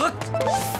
Hak!